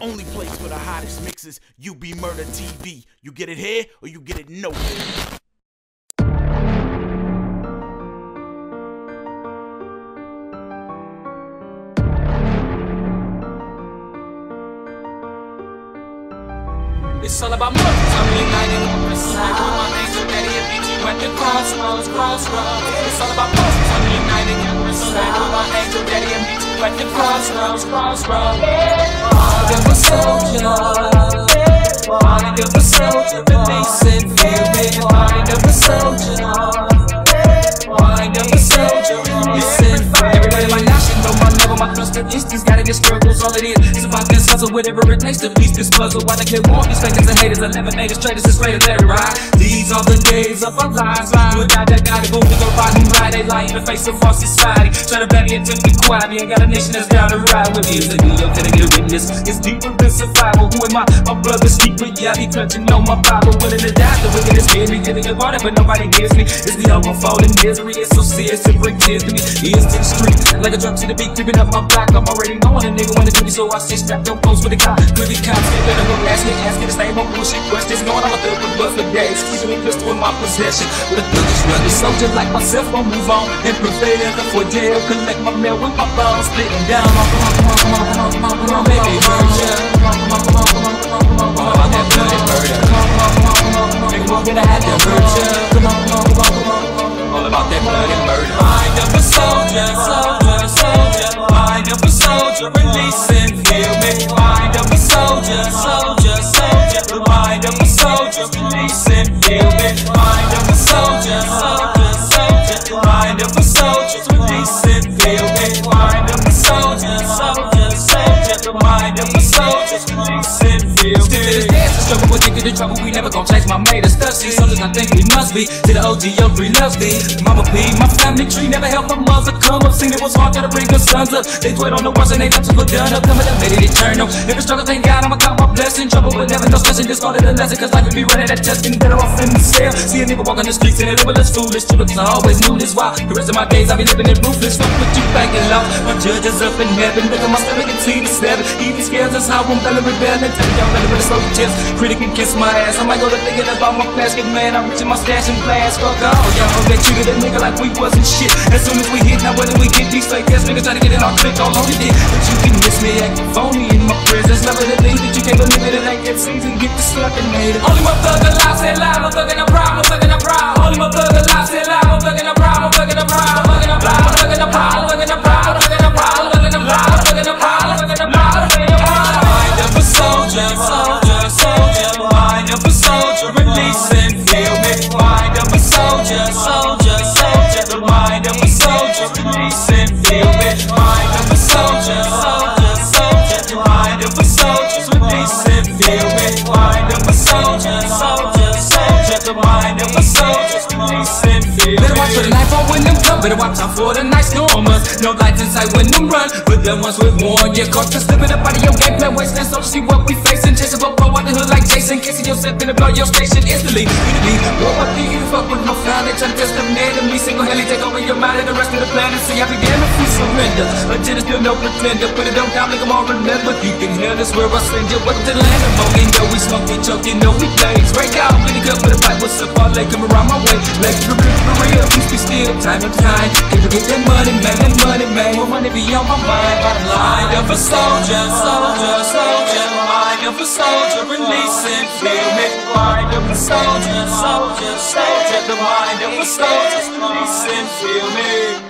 only place for the hottest mixes. UBMurda TV. You get it here or you get it nowhere. It's all about money. I'm on the side with my angel daddy and meet you at the crossroads, crossroads. It's all about money. I'm on the side with my angel daddy and meet you at the crossroads, crossroads. Mind of a soldier. Mind level, my thrust Gotta get struggles, all it is. Survive this hustle, whatever it takes to piece this puzzle. Why they can't want these fakers and haters I it it's as straight as Larry Ride These are the days of our lives Without that guy to go with the and ride. They lie in the face of our society. Trying to ban me and to be quiet. Me ain't got a nation that's down to ride with me. It's a New York, can I get a witness? It's deeper than survival. Who am I? My brother's keeper Yeah, I be clutching on my Bible. Willing to die, the wickedest fear me. Getting good water, but nobody gives me. It's the overflowing misery. It's so serious to bring tears to me Ears to the street. Like a drum to the beat Creeping up my block I'm already knowing a nigga wanna do me So I sit strapped up close with the cop Good cops They better go ask me Ask me the same old bullshit questions Knowing I'm a thug with bust for days Keeping me pistol in my possession With a thuggish rugged soldier like myself Gon' move on and prevail For jail Collect my mail with my bones Splitting down on, baby on All about that bloody murder Nigga, come on, come on, come on All about that bloody murder Mind of a soldier, soldier, a soldier, releasing, feel me Mind of a soldier, soldier, soldier. The mind of a soldier, releasing, feel me Mind of a soldier, soldier, soldier. The mind of a soldier, releasing, feel me Mind of a soldier, soldier, soldier. The mind of a soldier, releasing, feel me The addicted to trouble We never gon' change my mate. Of stuff See, soldiers I think we must be. To the OGO, three loves me. Mama P, my family tree Never helped my mother come up. Seen it was hard, gotta bring her sons up. They dwell on the worst and they left to look done up. Coming up, made it eternal. If it's struggle, thank God I'ma count my blessing. Trouble, but never no stressing Just call it a lesson. Cause life would be running that testing Better off in the cell See a nigga walk on the streets And it was less foolish True, I always knew this. Why? The rest of my days I be living in ruthless. Fuck what you thinking, love My judge is up in heaven Look at my stomach and see the seven Eating scales, that's how I'm feeling rebelling. Tell y'all better with a slow chest Critic can kiss my ass. I might go to thinking about my past. Get man, I'm reaching my stash and blast. Fuck all y'all They treated a nigga like we wasn't shit. As soon as we hit, now whether we get these fake ass niggas Try to get in our click all on it. But you can miss me acting phony in my presence Never the thing that you can't believe it It ain't that season, get the slapping made. It. Only my me Mind of a soldier, soldier, soldier The mind of a soldier, me watch the knife or when them come Better watch out for the night stormers No lights inside when them run. But them ones with warn Yeah, caught you slipping up out of your game plan Wasting so see what we facing. Chasing up out the hood like Jason. Kissing yourself in the blow your station instantly. Immediately What what do you fuck with my family Trying to test them enemy Single-handedly take over your mind and the rest of the planet. See I be damned if we surrender Agenda still no pretender. Put it on down like I'm all remember Deep in hell that's where I send you. To the land of Yo, we smoke, we choke, you know we blaze. Break out, really good for the fight. What's leg, come around my way. Real, for real, peace be still Time and time, can we get that money, man, that money, man. More money be on my mind, bottom line of a soldier, soldier, soldier. Mind of a soldier, releasing, feel me. Mind of a soldier, soldier, soldier. The mind of a soldier, releasing, feel